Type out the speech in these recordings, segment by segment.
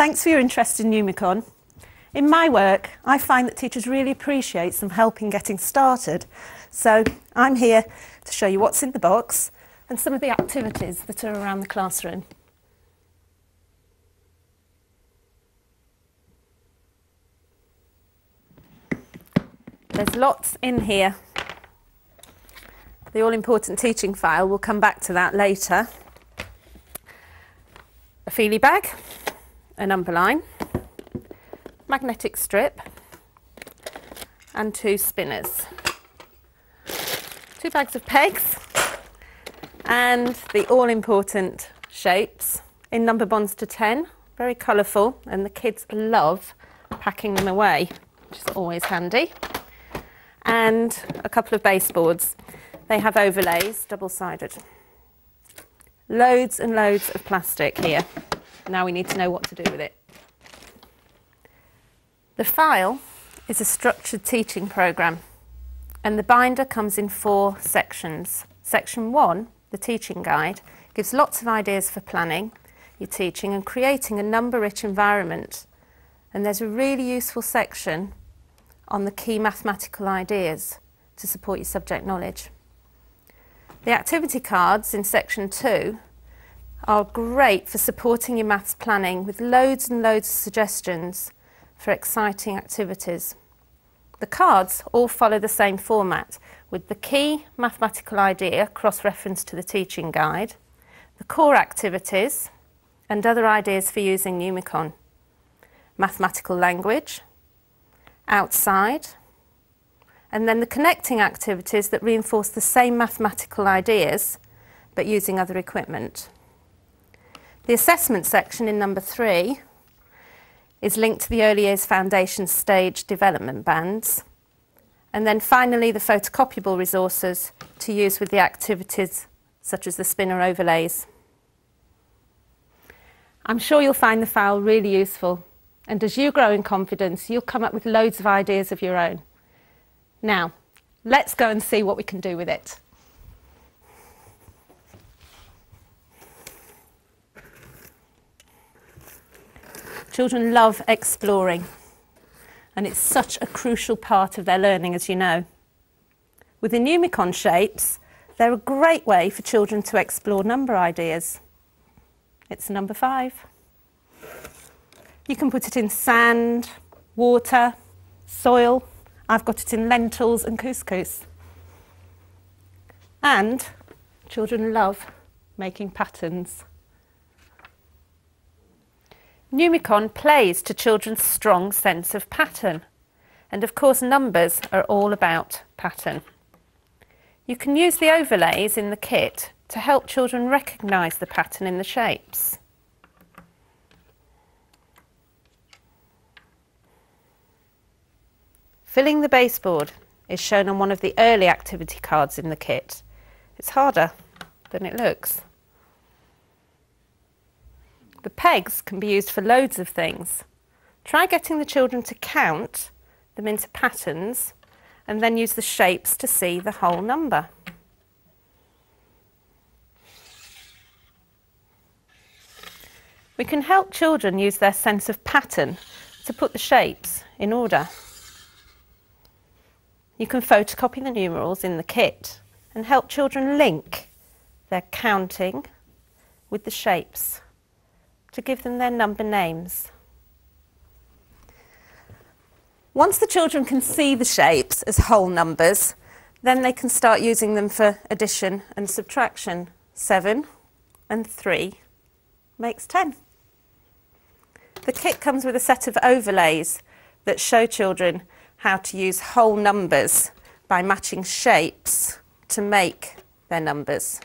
Thanks for your interest in Numicon. In my work, I find that teachers really appreciate some help in getting started. So I'm here to show you what's in the box and some of the activities that are around the classroom. There's lots in here. The all-important teaching file, we'll come back to that later. A feely bag, a number line, magnetic strip and two spinners. Two bags of pegs and the all-important shapes in number bonds to 10. Very colourful and the kids love packing them away, which is always handy and a couple of baseboards. They have overlays, double-sided. Loads and loads of plastic here. Now we need to know what to do with it. The file is a structured teaching programme and the binder comes in four sections. Section one, the teaching guide, gives lots of ideas for planning your teaching and creating a number-rich environment. And there's a really useful section on the key mathematical ideas to support your subject knowledge. The activity cards in section two are great for supporting your maths planning with loads and loads of suggestions for exciting activities. The cards all follow the same format with the key mathematical idea cross-referenced to the teaching guide, the core activities and other ideas for using Numicon, mathematical language, outside, and then the connecting activities that reinforce the same mathematical ideas but using other equipment. The assessment section in number three is linked to the early years foundation stage development bands. And then finally the photocopiable resources to use with the activities such as the spinner overlays. I'm sure you'll find the file really useful and as you grow in confidence, you'll come up with loads of ideas of your own. Now, let's go and see what we can do with it. Children love exploring, and it's such a crucial part of their learning, as you know. With the Numicon shapes, they're a great way for children to explore number ideas. It's number five. You can put it in sand, water, soil. I've got it in lentils and couscous. And children love making patterns. Numicon plays to children's strong sense of pattern. And of course numbers are all about pattern. You can use the overlays in the kit to help children recognise the pattern in the shapes. Filling the baseboard is shown on one of the early activity cards in the kit. It's harder than it looks. The pegs can be used for loads of things. Try getting the children to count them into patterns and then use the shapes to see the whole number. We can help children use their sense of pattern to put the shapes in order. You can photocopy the numerals in the kit and help children link their counting with the shapes to give them their number names. Once the children can see the shapes as whole numbers, then they can start using them for addition and subtraction. 7 and 3 makes 10. The kit comes with a set of overlays that show children how to use whole numbers by matching shapes to make their numbers.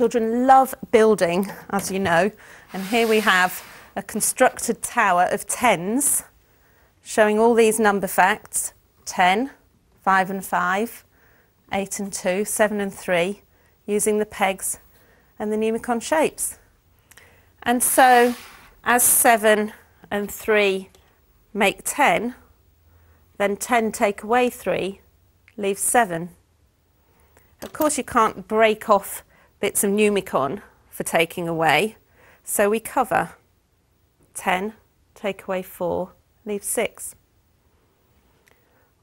Children love building, as you know, and here we have a constructed tower of tens showing all these number facts 10, 5 and 5, 8 and 2, 7 and 3, using the pegs and the Numicon shapes. And so as 7 and 3 make 10, then 10 take away 3 leaves 7. Of course you can't break off bits of Numicon for taking away. So we cover 10, take away 4, leave 6.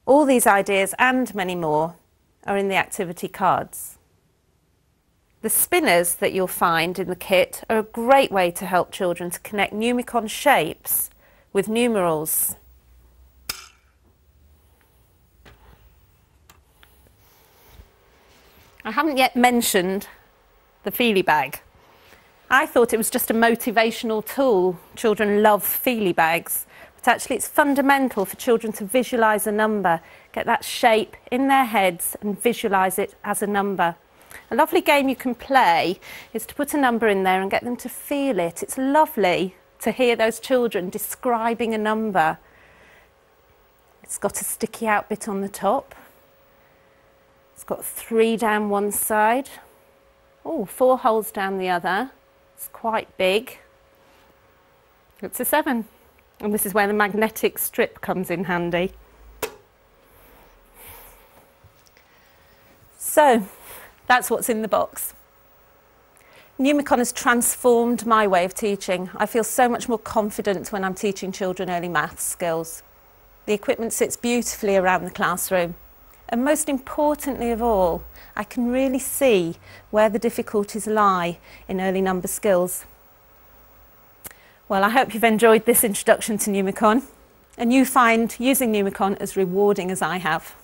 All these ideas and many more are in the activity cards. The spinners that you'll find in the kit are a great way to help children to connect Numicon shapes with numerals. I haven't yet mentioned the feely bag. I thought it was just a motivational tool. Children love feely bags, but actually it's fundamental for children to visualise a number, get that shape in their heads and visualise it as a number. A lovely game you can play is to put a number in there and get them to feel it. It's lovely to hear those children describing a number. It's got a sticky out bit on the top. It's got three down one side. Oh, four holes down the other. It's quite big. It's a seven. And this is where the magnetic strip comes in handy. So, that's what's in the box. Numicon has transformed my way of teaching. I feel so much more confident when I'm teaching children early maths skills. The equipment sits beautifully around the classroom. And most importantly of all, I can really see where the difficulties lie in early number skills. Well, I hope you've enjoyed this introduction to Numicon and you find using Numicon as rewarding as I have.